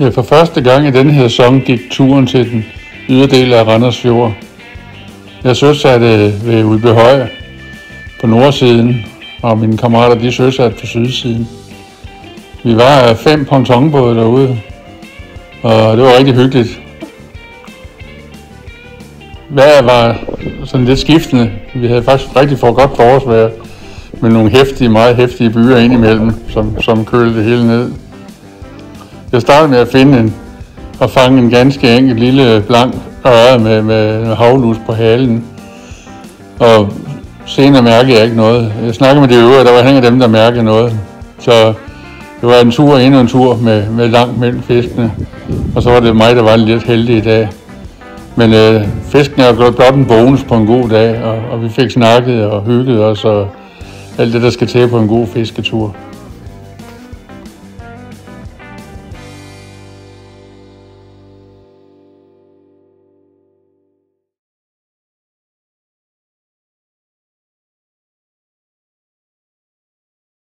Ja, for første gang i denne her sæson gik turen til den yderdel af Randers Fjord. Jeg søsatte ved Udbehøj på nordsiden, og mine kammerater de søsatte på sydsiden. Vi var fem pontonbåde derude, og det var rigtig hyggeligt. Vejret var sådan lidt skiftende. Vi havde faktisk rigtig for godt forårsvejr med nogle hæftige, meget hæftige byer indimellem, som, som kølede det hele ned. Jeg startede med at finde en, og fange en ganske enkelt lille blank øre med, med havlus på halen. Og senere mærkede jeg ikke noget. Jeg snakkede med de øvrige, der var heller dem, der mærkede noget. Så det var en tur, endnu en tur med, med langt mellem fiskene. Og så var det mig, der var lidt heldig i dag. Men øh, fisken er jo blot en bonus på en god dag, og, og vi fik snakket og hygget os, og alt det, der skal til på en god fisketur.